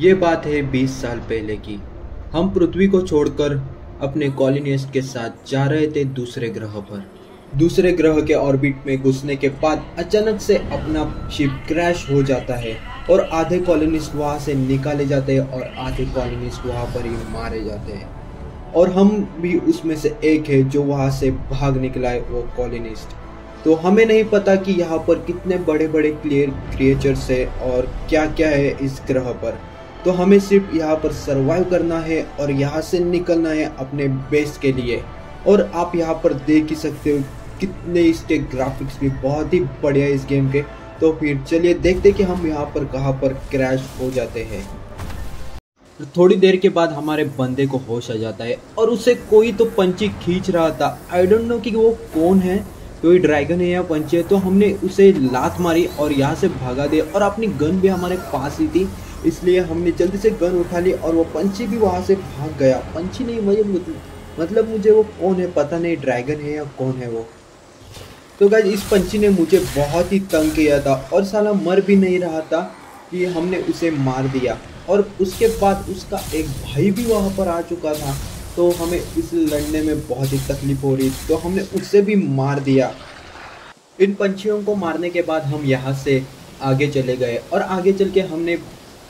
ये बात है 20 साल पहले की। हम पृथ्वी को छोड़कर अपने कॉलोनिस्ट के साथ जा रहे थे दूसरे ग्रह पर। दूसरे ग्रह के ऑर्बिट में घुसने के बाद अचानक से अपना शिप क्रैश हो जाता है और आधे कॉलोनिस्ट वहाँ से निकाले जाते हैं और आधे कॉलोनिस्ट वहाँ पर ही मारे जाते हैं। और हम भी उसमें से एक है जो वहाँ से भाग निकला है, वो कॉलोनिस्ट तो हमें नहीं पता कि यहाँ पर कितने बड़े बड़े क्लियर क्रिएचर्स है और क्या क्या है इस ग्रह पर। तो हमें सिर्फ़ यहाँ पर सरवाइव करना है और यहाँ से निकलना है अपने बेस के लिए। और आप यहाँ पर देख ही सकते हो कितने इसके ग्राफिक्स भी बहुत ही बढ़िया इस गेम के। तो फिर चलिए देखते कि हम यहाँ पर कहाँ पर क्रैश हो जाते हैं। थोड़ी देर के बाद हमारे बंदे को होश आ जाता है और उसे कोई तो पंची खींच रहा था। आई डोंट नो कि वो कौन है, कोई ड्रैगन है या पंची है तो हमने उसे लात मारी और यहाँ से भागा दिया और अपनी गन भी हमारे पास ही थी। इसलिए हमने जल्दी से गन उठा ली और वो पंछी भी वहाँ से भाग गया। पंछी नहीं, मुझे मतलब मुझे वो कौन है, पता नहीं, ड्रैगन है या कौन है वो। तो गाइज़ इस पंछी ने मुझे बहुत ही तंग किया था और साला मर भी नहीं रहा था कि हमने उसे मार दिया। और उसके बाद उसका एक भाई भी वहाँ पर आ चुका था। तो हमें इस लड़ने में बहुत ही तकलीफ़ हो रही तो हमने उससे भी मार दिया। इन पंछियों को मारने के बाद हम यहाँ से आगे चले गए और आगे चल के हमने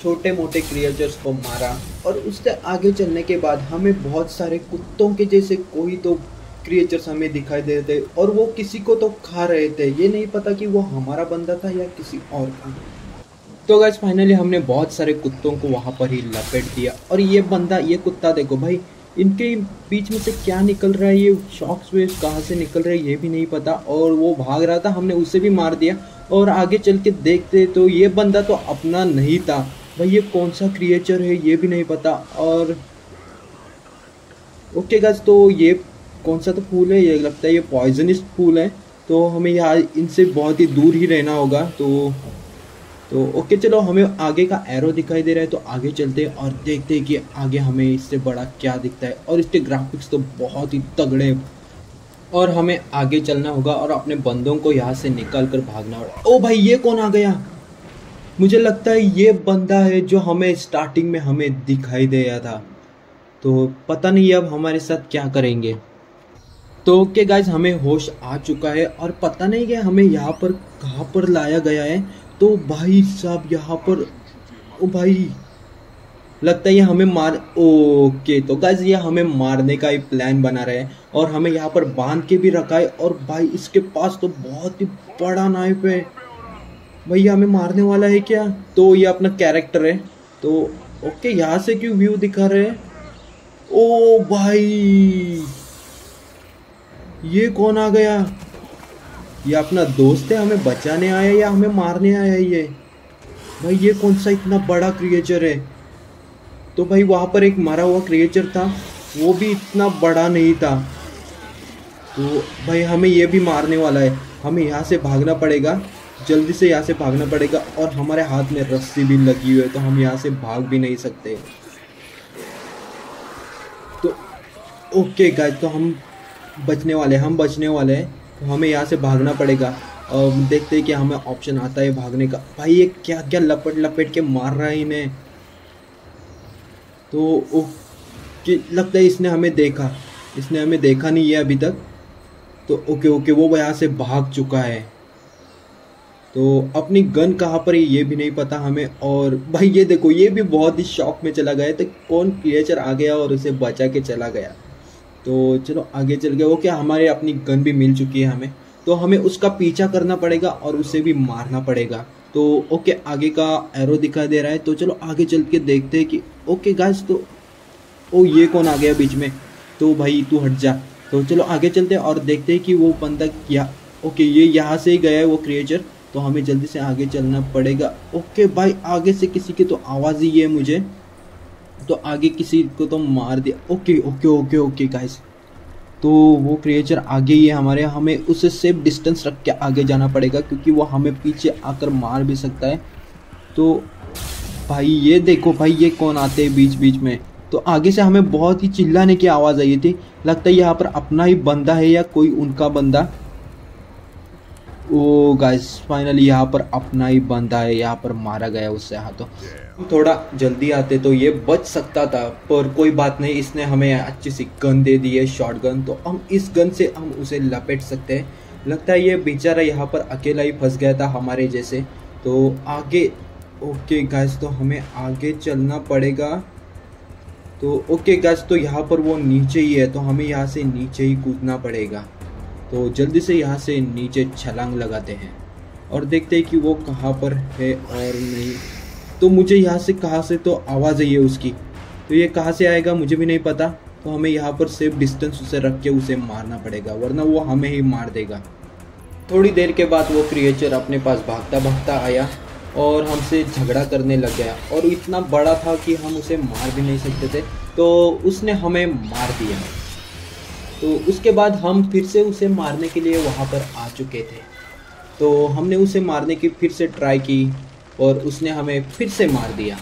छोटे मोटे क्रिएचर्स को मारा और उससे आगे चलने के बाद हमें बहुत सारे कुत्तों के जैसे कोई तो क्रिएचर्स हमें दिखाई दे रहे थे और वो किसी को तो खा रहे थे। ये नहीं पता कि वो हमारा बंदा था या किसी और का। तो गैस फाइनली हमने बहुत सारे कुत्तों को वहाँ पर ही लपेट दिया और ये बंदा, ये कुत्ता देखो भाई, इनके बीच में से क्या निकल रहा है? ये शॉक्स वेव कहाँ से निकल रहा है? ये भी नहीं पता और वो भाग रहा था, हमने उसे भी मार दिया और आगे चल के देखते तो ये बंदा तो अपना नहीं था। भाई, ये कौन सा क्रिएचर है, ये भी नहीं पता। और ओके गज तो ये कौन सा तो फूल है? ये लगता है ये पॉइजनस फूल है। तो हमें यहाँ इनसे बहुत ही दूर ही रहना होगा। तो तो ओके चलो हमें आगे का एरो दिखाई दे रहा है तो आगे चलते हैं और देखते हैं कि आगे हमें इससे बड़ा क्या दिखता है। और इसके ग्राफिक्स तो बहुत ही तगड़े और हमें आगे चलना होगा और अपने बंदों को यहाँ से निकाल कर भागना होगा। ओ भाई, ये कौन आ गया? मुझे लगता है ये बंदा है जो हमें स्टार्टिंग में हमें दिखाई दिया था। तो पता नहीं अब हमारे साथ क्या करेंगे। तो ओके गाइज़ हमें होश आ चुका है और पता नहीं कि हमें यहाँ पर कहाँ पर लाया गया है। तो भाई साहब, यहाँ पर, ओ भाई, लगता है ये हमें मार ओके तो गाइज़ ये हमें मारने का ही प्लान बना रहे हैं और हमें यहाँ पर बाँध के भी रखा है और भाई इसके पास तो बहुत ही बड़ा नाइफ है। भैया, हमें मारने वाला है क्या? तो ये अपना कैरेक्टर है। तो ओके यहाँ से क्यों व्यू दिखा रहे हैं? ओ भाई! ये कौन आ गया? ये अपना दोस्त है, हमें बचाने आया या हमें मारने आया ये? भाई, ये कौन सा इतना बड़ा क्रिएचर है? तो भाई, वहाँ पर एक मरा हुआ क्रिएचर था, वो भी इतना बड़ा नहीं था। तो भाई, हमें ये भी मारने वाला है। हमें यहाँ से भागना पड़ेगा। जल्दी से यहाँ से भागना पड़ेगा और हमारे हाथ में रस्सी भी लगी हुई है तो हम यहाँ से भाग भी नहीं सकते। तो ओके गाइस तो हम बचने वाले, हम बचने वाले हैं तो हमें यहाँ से भागना पड़ेगा। और देखते हैं कि हमें ऑप्शन आता है भागने का। भाई, ये क्या क्या लपट, लपेट के मार रहा है इन्हें। तो ओ कि लगता है इसने हमें देखा। इसने हमें देखा नहीं है अभी तक। तो ओके ओके वो यहाँ से भाग चुका है। तो अपनी गन कहाँ पर है ये भी नहीं पता हमें। और भाई ये देखो, ये भी बहुत ही शौक में चला गया तो कौन क्रिएचर आ गया और उसे बचा के चला गया? तो चलो, आगे चल गया। वो क्या हमारे अपनी गन भी मिल चुकी है हमें? तो हमें उसका पीछा करना पड़ेगा और उसे भी मारना पड़ेगा। तो ओके, आगे का एरो दिखाई दे रहा है। तो चलो, आगे चल के देखते हैं कि ओके गाइस तो ओ, ये कौन आ गया बीच में? तो भाई, तू हट जा। तो चलो, आगे चलते हैं और देखते हैं कि वो बंदा क्या ओके, ये यहाँ से ही गया है वो क्रिएचर तो हमें जल्दी से आगे चलना पड़ेगा। ओके भाई, आगे से किसी की तो आवाज़ ही है मुझे। तो आगे किसी को तो मार दिया। Okay okay okay okay guys तो वो क्रिएचर आगे ही है हमारे। हमें उसे सेफ़ डिस्टेंस रख के आगे जाना पड़ेगा क्योंकि वो हमें पीछे आकर मार भी सकता है। तो भाई, ये देखो भाई, ये कौन आते हैं बीच बीच में? तो आगे से हमें बहुत ही चिल्लाने की आवाज़ आई थी। लगता है यहाँ पर अपना ही बंदा है या कोई उनका बंदा। ओ गाइस फाइनली यहाँ पर अपना ही बंदा है यहाँ पर मारा गया उससे हाथों थोड़ा जल्दी आते तो ये बच सकता था पर कोई बात नहीं इसने हमें अच्छी सी गन दे दी है शॉर्ट गन तो हम इस गन से हम उसे लपेट सकते हैं। लगता है ये बेचारा यहाँ पर अकेला ही फंस गया था हमारे जैसे। तो आगे ओके गैस तो हमें आगे चलना पड़ेगा। तो ओके गैस तो यहाँ पर वो नीचे ही है तो हमें यहाँ से नीचे ही कूदना पड़ेगा। तो जल्दी से यहाँ से नीचे छलांग लगाते हैं और देखते हैं कि वो कहाँ पर है और नहीं। तो मुझे यहाँ से कहाँ से तो आवाज़ आई है उसकी। तो ये कहाँ से आएगा मुझे भी नहीं पता। तो हमें यहाँ पर सेफ़ डिस्टेंस उसे रख के उसे मारना पड़ेगा, वरना वो हमें ही मार देगा। थोड़ी देर के बाद वो क्रिएचर अपने पास भागता भागता आया और हमसे झगड़ा करने लग गया और इतना बड़ा था कि हम उसे मार भी नहीं सकते थे। तो उसने हमें मार दिया। तो उसके बाद हम फिर से उसे मारने के लिए वहाँ पर आ चुके थे। तो हमने उसे मारने की फिर से ट्राई की और उसने हमें फिर से मार दिया।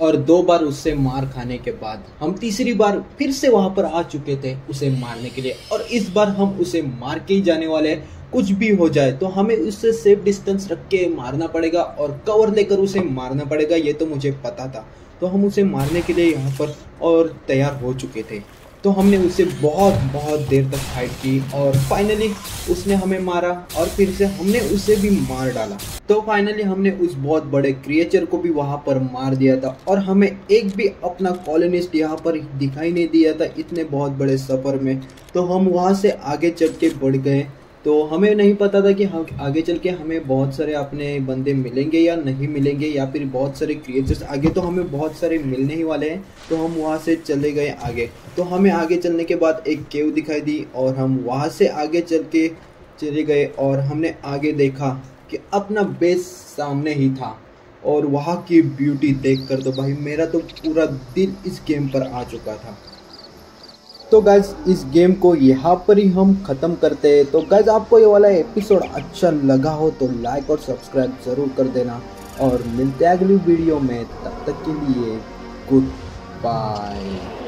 और दो बार उससे मार खाने के बाद हम तीसरी बार फिर से वहाँ पर आ चुके थे उसे मारने के लिए। और इस बार हम उसे मार के ही जाने वाले कुछ भी हो जाए तो हमें उससे सेफ़ डिस्टेंस रख के मारना पड़ेगा और कवर लेकर उसे मारना पड़ेगा, ये तो मुझे पता था। तो हम उसे मारने के लिए यहाँ पर और तैयार हो चुके थे। तो हमने उसे बहुत बहुत देर तक फाइट की और फाइनली उसने हमें मारा और फिर से हमने उसे भी मार डाला। तो फाइनली हमने उस बहुत बड़े क्रिएचर को भी वहाँ पर मार दिया था और हमें एक भी अपना कॉलोनिस्ट यहाँ पर दिखाई नहीं दिया था इतने बहुत बड़े सफ़र में। तो हम वहाँ से आगे चल के बढ़ गए तो हमें नहीं पता था कि हम आगे चल के हमें बहुत सारे अपने बंदे मिलेंगे या नहीं मिलेंगे या फिर बहुत सारे क्रिएचर्स आगे तो हमें बहुत सारे मिलने ही वाले हैं तो हम वहाँ से चले गए आगे। तो हमें आगे चलने के बाद एक केव दिखाई दी और हम वहाँ से आगे चल के चले गए और हमने आगे देखा कि अपना बेस सामने ही था और वहाँ की ब्यूटी देख कर तो भाई मेरा तो पूरा दिल इस गेम पर आ चुका था। तो गैज इस गेम को यहाँ पर ही हम ख़त्म करते हैं। तो गैज आपको ये वाला एपिसोड अच्छा लगा हो तो लाइक और सब्सक्राइब ज़रूर कर देना। और मिलते हैं अगली वीडियो में। तब तक के लिए गुड बाय